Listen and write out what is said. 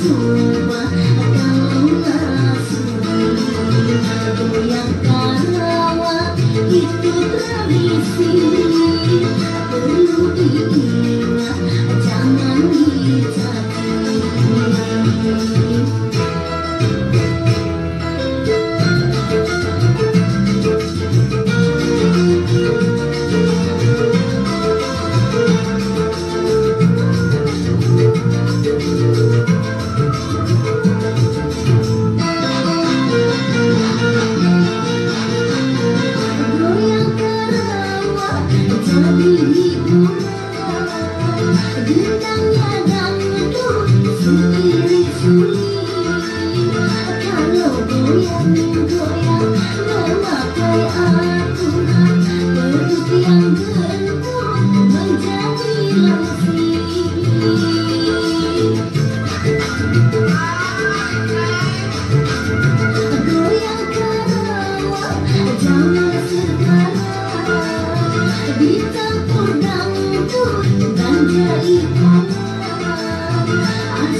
Air laut